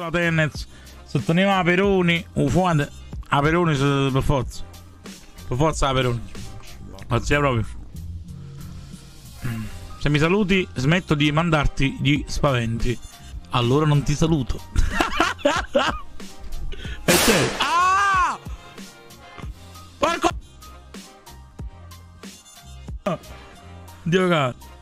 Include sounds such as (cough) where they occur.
la Tennez. Sottoniamo a Peroni. Un fuante. A Peroni per forza. Per forza a Peroni. Grazie proprio. Se mi saluti, smetto di mandarti gli spaventi. Allora non ti saluto. (laughs) e te. Ah! Porco. Dio cazzo.